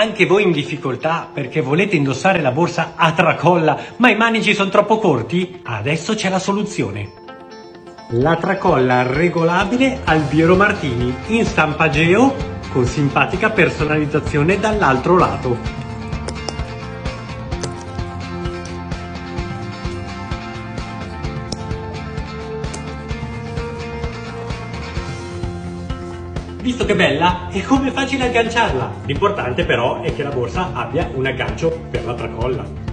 Anche voi in difficoltà perché volete indossare la borsa a tracolla, ma i manici sono troppo corti? Adesso c'è la soluzione. La tracolla regolabile Albiero Martini in stampa geo con simpatica personalizzazione dall'altro lato. Visto che è bella, è come facile agganciarla. L'importante però è che la borsa abbia un aggancio per la tracolla.